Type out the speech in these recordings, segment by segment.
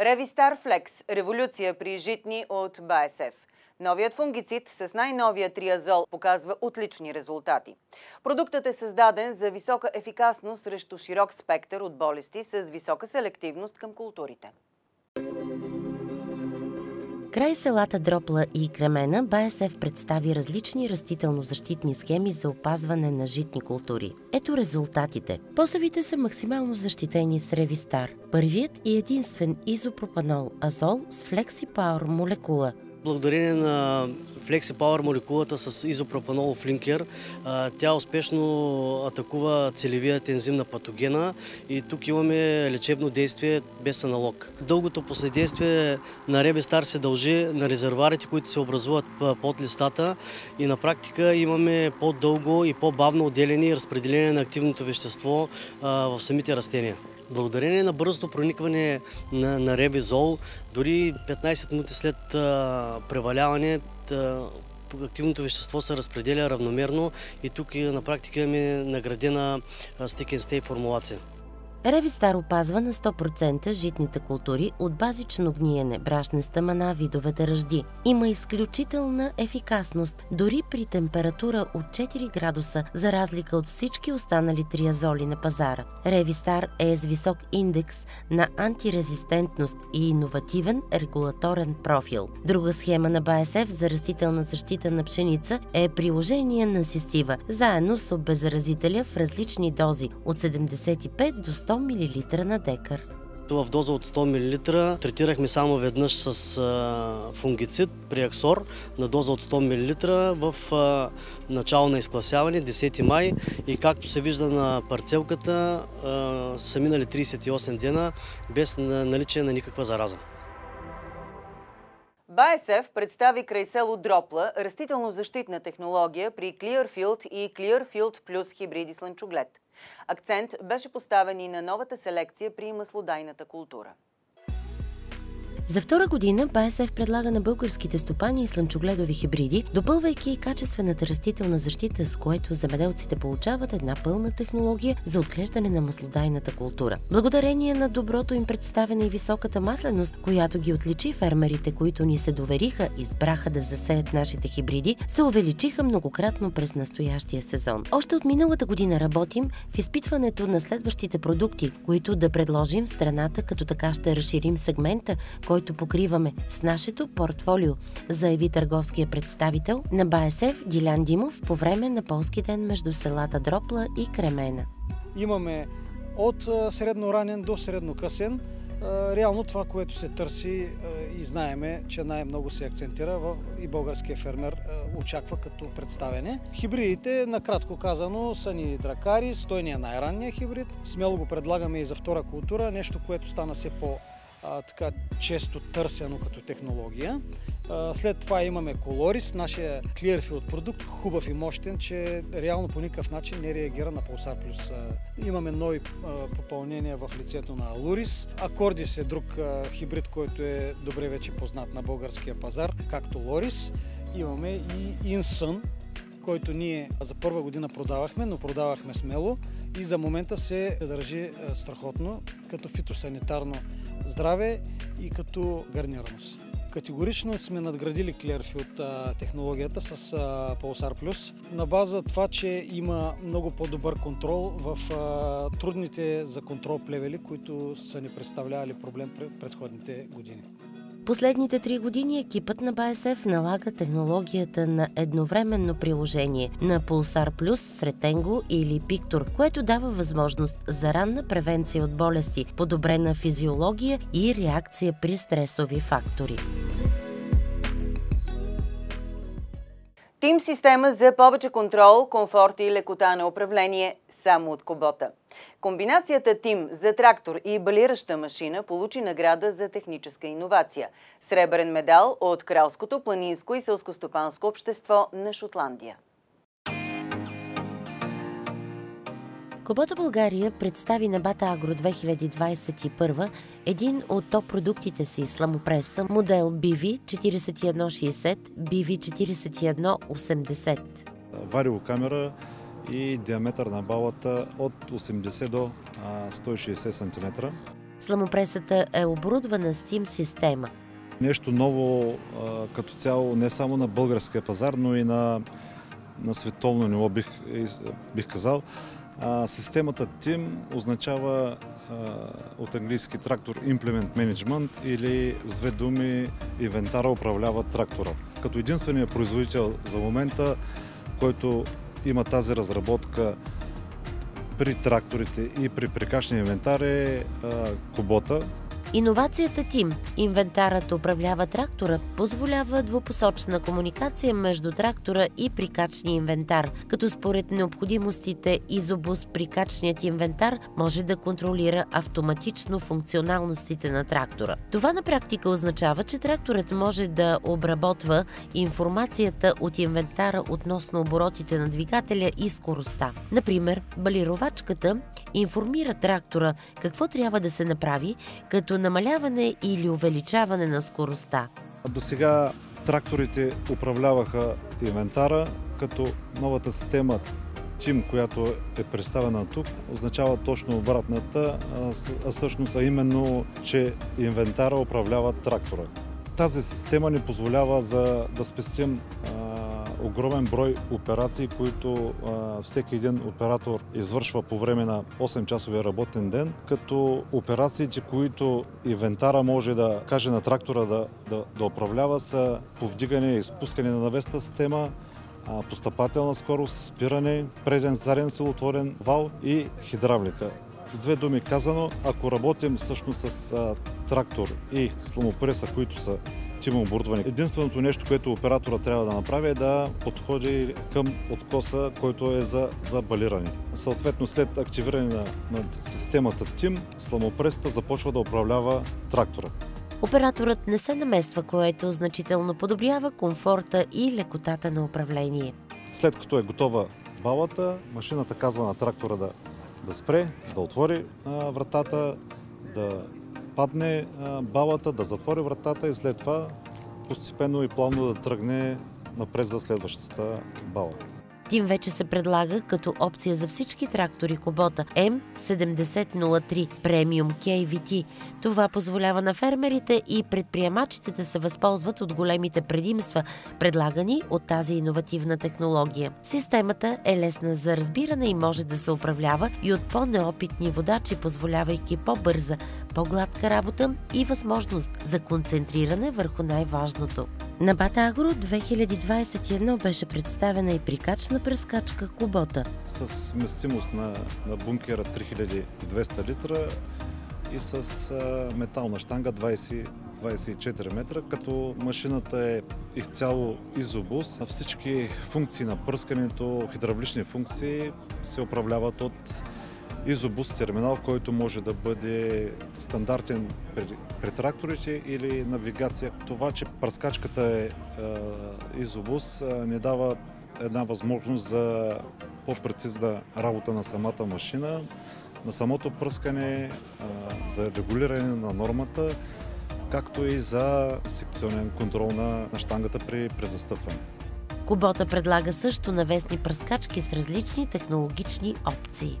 Ревистар Флекс – революция при житни от БАСФ. Новият фунгицид с най-новия триазол показва отлични резултати. Продуктът е създаден за висока ефикасност срещу широк спектър от болести с висока селективност към културите. Край селата Дропла и Кремена, БАСФ представи различни растително-защитни схеми за опазване на житни култури. Ето резултатите. Посевите са максимално защитени с Ревистар. Първият и единствен изопропанол азол с FlexiPower молекула – Благодарение на FlexiPower молекулата с изопропанолов линкер, тя успешно атакува целевият ензим на патогена и тук имаме лечебно действие без аналог. Дългото последствие на Ребестар се дължи на резервуарите, които се образуват под листата и на практика имаме по-дълго и по-бавно отделение и разпределение на активното вещество в самите растения. Благодарение на бързото проникване на, на ребизол, дори 15 минути след а, преваляване, а, активното вещество се разпределя равномерно и тук на практика имаме наградена Stick and Stay формулация. Ревистар опазва на 100% житните култури от базично гниене, брашна стъмана, видовете ръжди. Има изключителна ефикасност дори при температура от 4 градуса, за разлика от всички останали триазоли на пазара. Ревистар е с висок индекс на антирезистентност и иновативен регулаторен профил. Друга схема на БАСФ за растителна защита на пшеница е приложение на систива, заедно с обеззаразителя в различни дози от 75 до 100 мл на декар. В доза от 100 мл третирахме само веднъж с фунгицид при аксор на доза от 100 мл в начало на изкласяване 10 май и както се вижда на парцелката са минали 38 дена без наличие на никаква зараза. БАСФ представи край село Дропла растително-защитна технология при Clearfield и Clearfield плюс хибриди слънчоглед. Акцент беше поставен и на новата селекция при маслодайната култура. За втора година БАСФ предлага на българските стопани и слънчогледови хибриди, допълвайки качествената растителна защита, с което земеделците получават една пълна технология за отглеждане на маслодайната култура. Благодарение на доброто им представяне и високата масленост, която ги отличи фермерите, които ни се довериха и избраха да засеят нашите хибриди, се увеличиха многократно през настоящия сезон. Още от миналата година работим в изпитването на следващите продукти, които да предложим в страната, като така ще разширим сегмента, който който покриваме с нашето портфолио, заяви търговския представител на БАСФ Дилян Димов по време на полски ден между селата Дропла и Кремена. Имаме от средноранен до среднокъсен. Реално това, което се търси и знаеме, че най-много се акцентира в и българския фермер очаква като представяне. Хибридите, накратко казано, са ни дракари, стойния най-ранния хибрид. Смело го предлагаме и за втора култура, нещо, което стана все по- а, така често търсено като технология. А, след това имаме Colorис, нашия Clearfield продукт, хубав и мощен, че реално по никакъв начин не реагира на Pulsar Plus. А, имаме нови а, попълнения в лицето на Aluris. Акордис е друг а, хибрид, който е добре вече познат на българския пазар, както Loris. Имаме и Insun, който ние за първа година продавахме, но продавахме смело и за момента се държи страхотно като фитосанитарно здраве и като гарнираност. Категорично сме надградили от технологията с Pulsar Plus на база това, че има много по-добър контрол в трудните за контрол плевели, които са ни представлявали проблем пред предходните години. Последните три години екипът на БАСФ налага технологията на едновременно приложение на Pulsar Plus, Сретенго или Пиктор, което дава възможност за ранна превенция от болести, подобрена физиология и реакция при стресови фактори. Тим система за повече контрол, комфорт и лекота на управление само от Кобота. Комбинацията ТИМ за трактор и балираща машина получи награда за техническа иновация. Сребърен медал от Кралското планинско и селскостопанско общество на Шотландия. Кобота България представи на Бата Агро 2021 един от топ продуктите си сламопреса модел BV 4160 BV 4180. Вариокамера и диаметър на балата от 80 до 160 см. Сламопресата е оборудвана с тим система. Нещо ново като цяло не само на българския пазар, но и на, на световно ниво, бих, бих казал. А, системата TIM означава а, от английски трактор Implement Management или с две думи инвентара управлява трактора. Като единствения производител за момента, който има тази разработка при тракторите и при прикачния инвентар е Кубота, Иновацията ТИМ, инвентарът управлява трактора, позволява двупосочна комуникация между трактора и прикачния инвентар, като според необходимостите изобус прикачният инвентар може да контролира автоматично функционалностите на трактора. Това на практика означава, че тракторът може да обработва информацията от инвентара относно оборотите на двигателя и скоростта. Например, балировачката информира трактора какво трябва да се направи, като намаляване или увеличаване на скоростта. До сега тракторите управляваха инвентара, като новата система ТИМ, която е представена тук, означава точно обратната, а всъщност а именно, че инвентара управлява трактора. Тази система ни позволява за да спестим огромен брой операции, които всеки един оператор извършва по време на 8-часовия работен ден, като операциите, които инвентара може да каже на трактора да, да, да управлява са повдигане и спускане на навеста система, постъпателна скорост, спиране, преден заден силотворен вал и хидравлика. С две думи казано, ако работим всъщност с а, трактор и сламопреса, които са тима оборудване. Единственото нещо, което оператора трябва да направи е да подходи към откоса, който е за, за балиране. Съответно, след активиране на, на системата ТИМ, сламопреста започва да управлява трактора. Операторът не се намества, което значително подобрява комфорта и лекотата на управление. След като е готова балата, машината казва на трактора да, да спре, да отвори а, вратата, да падне балата, да затвори вратата и след това постепенно и плавно да тръгне напред за следващата бала. Тим вече се предлага като опция за всички трактори Кобота M7003 Premium KVT. Това позволява на фермерите и предприемачите да се възползват от големите предимства, предлагани от тази иновативна технология. Системата е лесна за разбиране и може да се управлява и от по-неопитни водачи, позволявайки по-бърза, по-гладка работа и възможност за концентриране върху най-важното. На Бата Агро 2021 беше представена и прикачна прескачка Кубота. С вместимост на, на бункера 3200 литра и с а, метална штанга 20 24 метра, като машината е изцяло изобус. Всички функции на пръскането, хидравлични функции се управляват от изобус терминал, който може да бъде стандартен при, при тракторите или навигация. Това, че пръскачката е, е изобус, е, не дава една възможност за по-прецизна работа на самата машина, на самото пръскане, е, за регулиране на нормата, както и за секционен контрол на, на штангата при презастъпване. Кубота предлага също навестни пръскачки с различни технологични опции.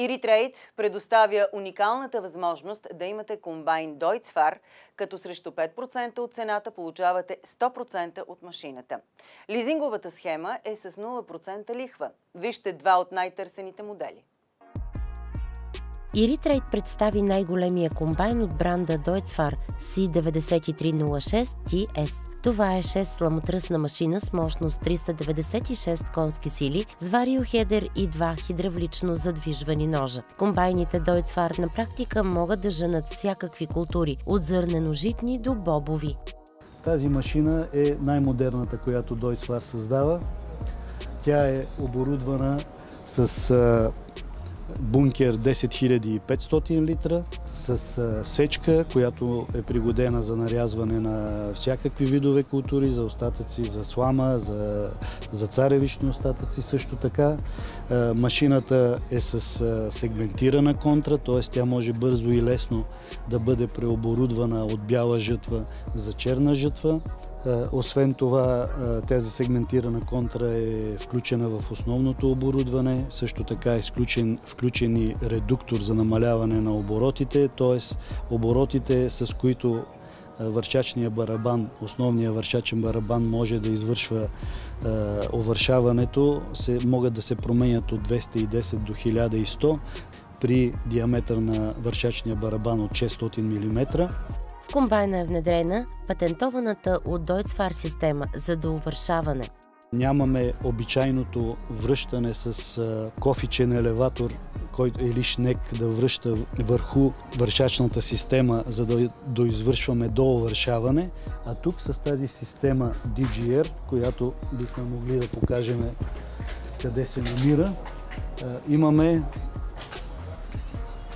Иритрейд предоставя уникалната възможност да имате комбайн Deutzfahr, като срещу 5% от цената получавате 100% от машината. Лизинговата схема е с 0% лихва. Вижте два от най-търсените модели. Иритрейд представи най-големия комбайн от бранда Deutzfahr C9306 TS. Това е 6 сламотръсна машина с мощност 396 конски сили с вариохедер и два хидравлично задвижвани ножа. Комбайните Deutzfahr на практика могат да женат всякакви култури, от зърнено-житни до бобови. Тази машина е най-модерната, която Deutzfahr създава. Тя е оборудвана с бункер 10500 литра с сечка, която е пригодена за нарязване на всякакви видове култури, за остатъци, за слама, за, за царевични остатъци също така. Машината е с сегментирана контра, т.е. тя може бързо и лесно да бъде преоборудвана от бяла жътва за черна жътва. Освен това, тази сегментирана контра е включена в основното оборудване, също така е включен, включен и редуктор за намаляване на оборотите, т.е. оборотите с които вършачния барабан, основния вършачен барабан може да извършва е, овършаването, се, могат да се променят от 210 до 1100 при диаметър на вършачния барабан от 600 мм. Комбайна е внедрена патентованата от Deutzfahr система за доувършаване. Нямаме обичайното връщане с кофичен елеватор, който или шнек да връща върху вършачната система, за да доизвършваме доувършаване. А тук с тази система DGR, която бихме могли да покажем къде се намира, имаме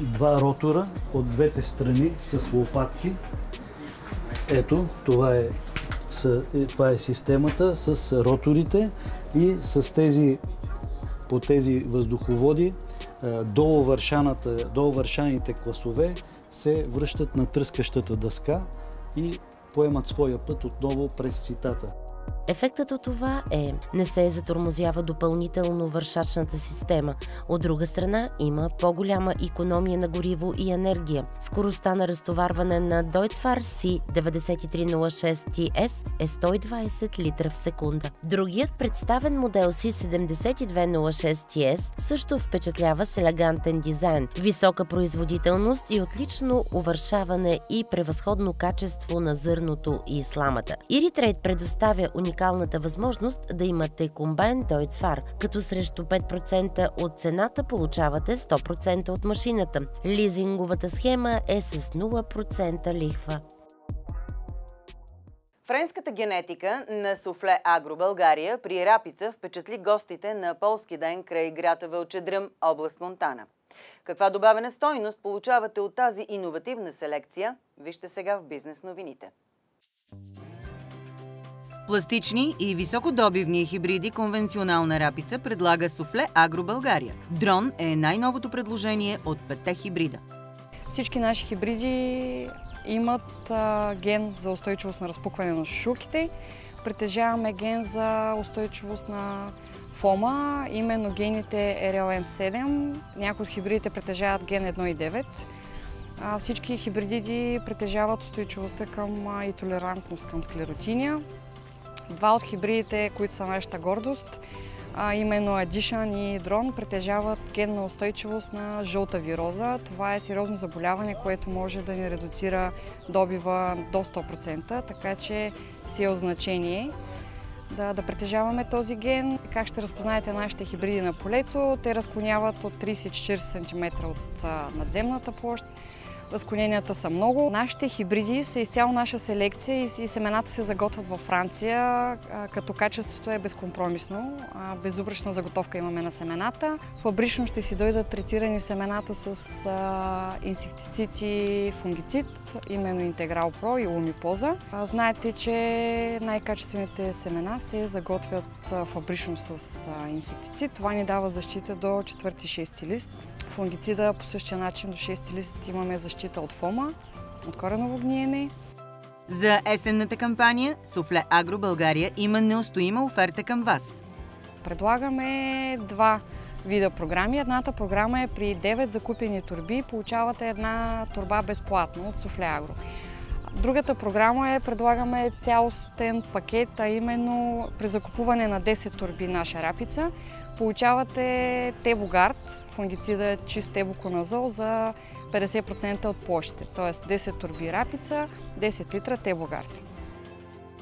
два ротора от двете страни с лопатки. Ето, това е, това е системата с роторите и с тези, по тези въздуховоди до овършаните класове се връщат на тръскащата дъска и поемат своя път отново през ситата. Ефектът от това е не се затормозява допълнително вършачната система. От друга страна има по-голяма економия на гориво и енергия. Скоростта на разтоварване на Deutzfahr C9306TS е 120 литра в секунда. Другият представен модел C7206TS също впечатлява с елегантен дизайн, висока производителност и отлично увършаване и превъзходно качество на зърното и сламата. Iritrade предоставя уникална уникалната възможност да имате комбайн Deutz като срещу 5% от цената получавате 100% от машината. Лизинговата схема е с 0% лихва. Френската генетика на Суфле Агро България при Рапица впечатли гостите на полски ден край града Вълчедръм, област Монтана. Каква добавена стойност получавате от тази иновативна селекция? Вижте сега в бизнес новините. Пластични и високодобивни хибриди конвенционална рапица предлага Суфле Агро България. Дрон е най-новото предложение от петте хибрида. Всички наши хибриди имат а, ген за устойчивост на разпукване на шушуките. Притежаваме ген за устойчивост на фома, именно гените RLM7. Някои от хибридите притежават ген 1.9. Всички хибриди притежават устойчивостта към и толерантност към склеротиния. Два от хибридите, които са нашата гордост, а именно Edition и Дрон, притежават генна устойчивост на жълта вироза. Това е сериозно заболяване, което може да ни редуцира добива до 100%, така че си е от значение да, да притежаваме този ген. Как ще разпознаете нашите хибриди на полето? Те разклоняват от 30-40 см от надземната площ Разклоненията са много. Нашите хибриди са изцяло наша селекция и, семената се заготвят във Франция, като качеството е безкомпромисно. Безупречна заготовка имаме на семената. Фабрично ще си дойдат третирани семената с инсектицид и фунгицид, именно Интеграл Про и Лумипоза. Знаете, че най-качествените семена се заготвят фабрично с инсектицид. Това ни дава защита до 4-6 лист. Фунгицида по същия начин до 6 лист имаме защита от фома, от кореново гниене. За есенната кампания Суфле Агро България има неустоима оферта към вас. Предлагаме два вида програми. Едната програма е при 9 закупени турби, получавате една турба безплатно от Суфле Агро. Другата програма е, предлагаме цялостен пакет, а именно при закупуване на 10 турби наша рапица, получавате Тебогард, фунгицида чист тебоконазол за 50% от площите, т.е. 10 турби рапица, 10 литра Тебогард.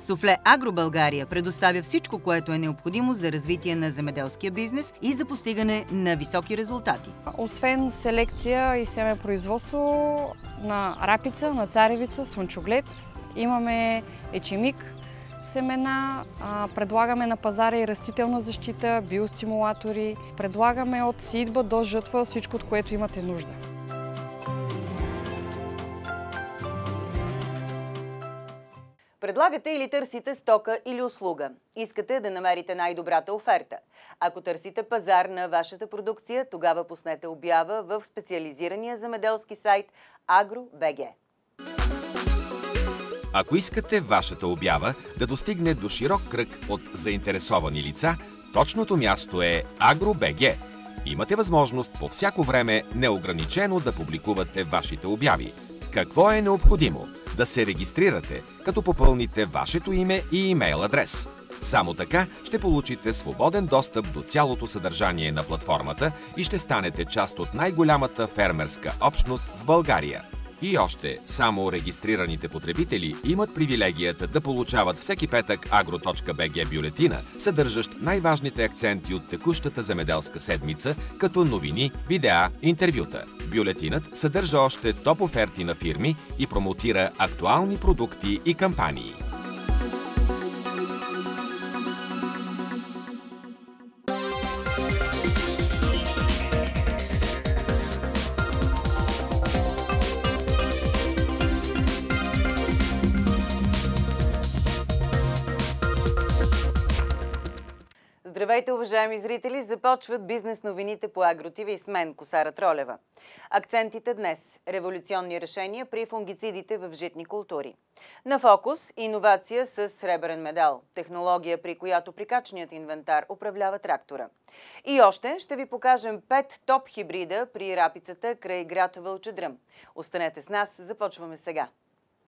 Суфле Агро България предоставя всичко, което е необходимо за развитие на земеделския бизнес и за постигане на високи резултати. Освен селекция и семепроизводство на рапица, на царевица, слънчоглед, имаме ечемик, семена, предлагаме на пазара и растителна защита, биостимулатори, предлагаме от сидба до жътва всичко, от което имате нужда. Предлагате или търсите стока или услуга. Искате да намерите най-добрата оферта. Ако търсите пазар на вашата продукция, тогава пуснете обява в специализирания земеделски сайт AgroBG. Ако искате вашата обява да достигне до широк кръг от заинтересовани лица, точното място е AgroBG. Имате възможност по всяко време неограничено да публикувате вашите обяви. Какво е необходимо? Да се регистрирате, като попълните вашето име и имейл адрес. Само така ще получите свободен достъп до цялото съдържание на платформата и ще станете част от най-голямата фермерска общност в България. И още, само регистрираните потребители имат привилегията да получават всеки петък agro.bg бюлетина, съдържащ най-важните акценти от текущата земеделска седмица, като новини, видеа, интервюта. Бюлетинът съдържа още топ оферти на фирми и промотира актуални продукти и кампании. Здравейте, уважаеми зрители! Започват бизнес новините по Агротиви и с мен, Косара Тролева. Акцентите днес – революционни решения при фунгицидите в житни култури. На фокус – иновация с сребърен медал, технология, при която прикачният инвентар управлява трактора. И още ще ви покажем пет топ хибрида при рапицата край град Вълчедръм. Останете с нас, започваме сега.